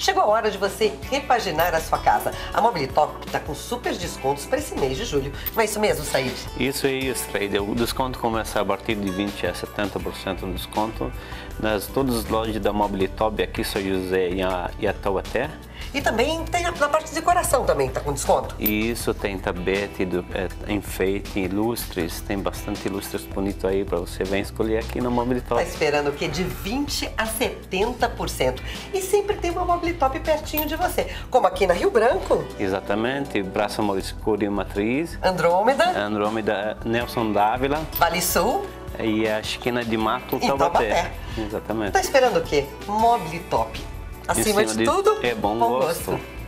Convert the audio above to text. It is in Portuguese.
Chegou a hora de você repaginar a sua casa. A Mobilitop está com super descontos para esse mês de julho. Não é isso mesmo, Said? Isso é isso, Trader. O desconto começa a partir de 20% a 70% de desconto nas todas as lojas da Mobilitop aqui em São José e a Taubaté. E também tem na, parte de decoração também, tá com desconto? E isso tem tapete, do, é, enfeite, lustres, tem bastante lustres bonito aí para você vir escolher aqui na Mobilitop. Tá esperando o quê? De 20 a 70%. E sempre tem uma Mobilitop pertinho de você, como aqui na Rio Branco. Exatamente, Braço Moriscuro e Matriz. Andrômeda. Andrômeda, Nelson Dávila. Vale Sul. E a esquina de Mato, Taubaté. Taubaté. Exatamente. Tá esperando o quê? Mobilitop Acima de, de tudo, é bom, bom gosto. gosto.